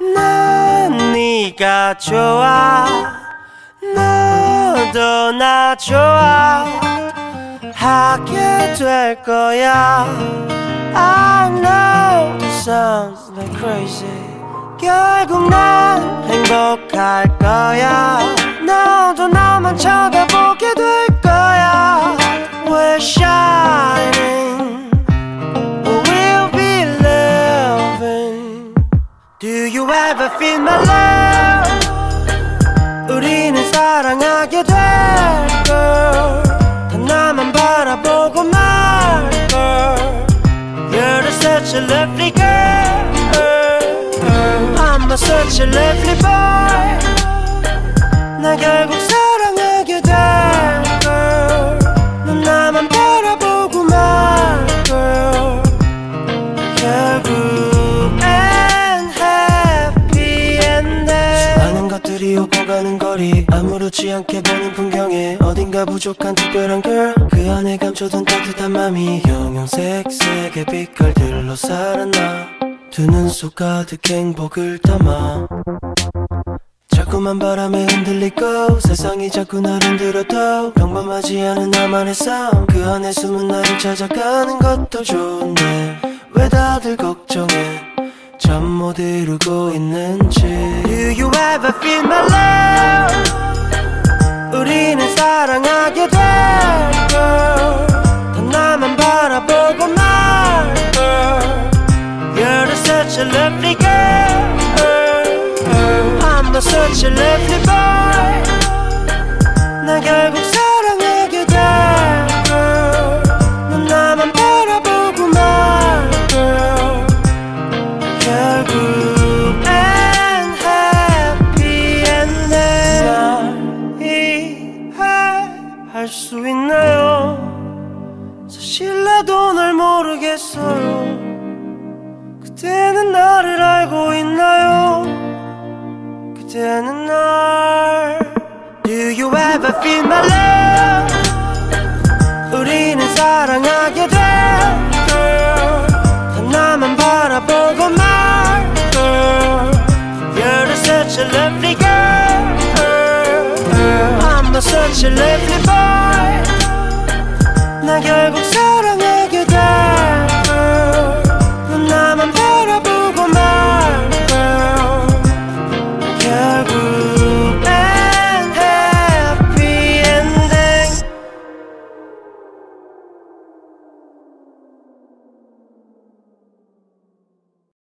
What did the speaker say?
난 네가 좋아. 너도 나 좋아. 하게 될 거야. I know this sounds like crazy. 결국 난 행복할 거야. 너도 나만 쳐다보 Do you ever feel my love 우리는 사랑하게 될걸 단 나만 바라보고 말걸 You're such a lovely girl I'm such a lovely boy 나 결국 사랑 거리 아무렇지 않게 보는 풍경에 어딘가 부족한 특별한 girl 그 안에 감춰둔 따뜻한 맘이 형형색색의 빛깔들로 살아나. 두 눈 속 가득 행복을 담아 자꾸만 바람에 흔들리고 세상이 자꾸 날 흔들어도 평범하지 않은 나만의 삶. 그 안에 숨은 나를 찾아가는 것도 좋은데 왜 다들 걱정해 잠 못 이루고 있는지 Do you ever feel my love 우리는 사랑하게 될걸 단 나만 바라보고 말걸 You're such a lovely girl I'm such a lovely boy 없어요 그대는 나를 알고 있나요 그대는 날 Do you ever feel my love 우리는 사랑하게 돼 하나만 바라보고 말 girl You're such a lovely girl, girl. I'm such a lovely boy 나 결국 사랑